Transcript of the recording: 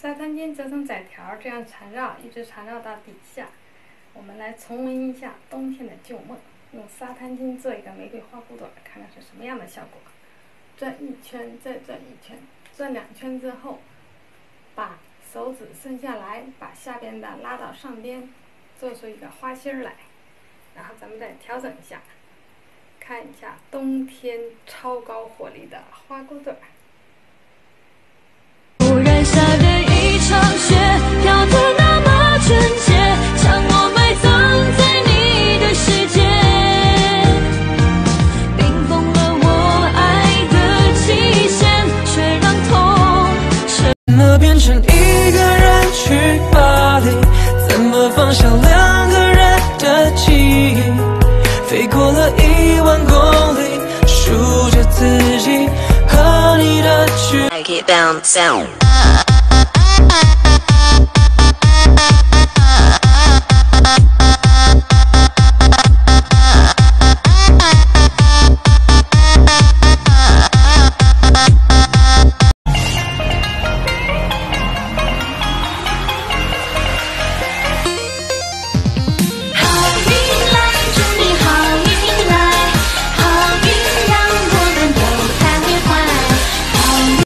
沙滩巾折成窄条，这样缠绕，一直缠绕到底下。我们来重温一下冬天的旧梦，用沙滩巾做一个玫瑰花骨朵，看看是什么样的效果。转一圈，再转一圈，转两圈之后，把手指伸下来，把下边的拉到上边，做出一个花心来。然后咱们再调整一下，看一下冬天超高火力的花骨朵。成一个人去巴黎，怎么放下两个人的记忆？飞过了一万公里，数着自己和你的距离。